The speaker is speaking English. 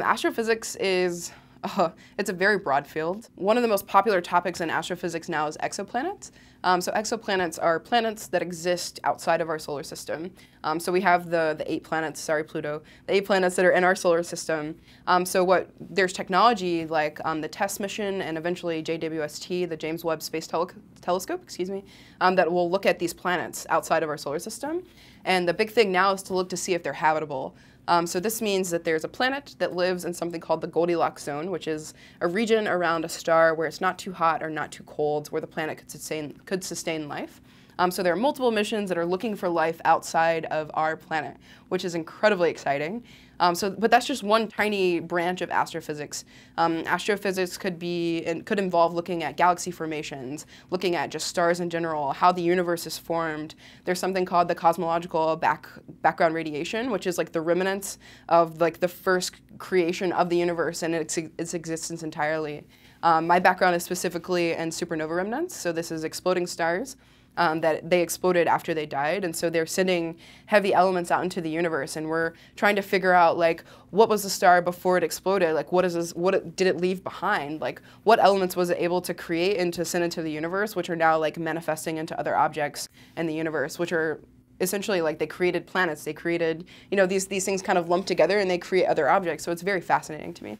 Astrophysics is uh, it's a very broad field. One of the most popular topics in astrophysics now is exoplanets. Um, so exoplanets are planets that exist outside of our solar system. Um, so we have the, the eight planets, sorry Pluto, the eight planets that are in our solar system. Um, so what there's technology like um, the TESS mission and eventually JWST, the James Webb Space Tele Telescope, excuse me, um, that will look at these planets outside of our solar system. And the big thing now is to look to see if they're habitable. Um, so this means that there's a planet that lives in something called the Goldilocks zone, which is a region around a star where it's not too hot or not too cold, where the planet could sustain, could sustain life. Um, so there are multiple missions that are looking for life outside of our planet, which is incredibly exciting. Um, so, but that's just one tiny branch of astrophysics. Um, astrophysics could be could involve looking at galaxy formations, looking at just stars in general, how the universe is formed. There's something called the cosmological back, background radiation, which is like the remnants of like the first creation of the universe and its, its existence entirely. Um, my background is specifically in supernova remnants, so this is exploding stars um, that they exploded after they died, and so they're sending heavy elements out into the universe, and we're trying to figure out like what was the star before it exploded, like what is this, what did it leave behind, like what elements was it able to create and to send into the universe, which are now like manifesting into other objects in the universe, which are essentially like they created planets, they created you know these these things kind of lumped together and they create other objects, so it's very fascinating to me.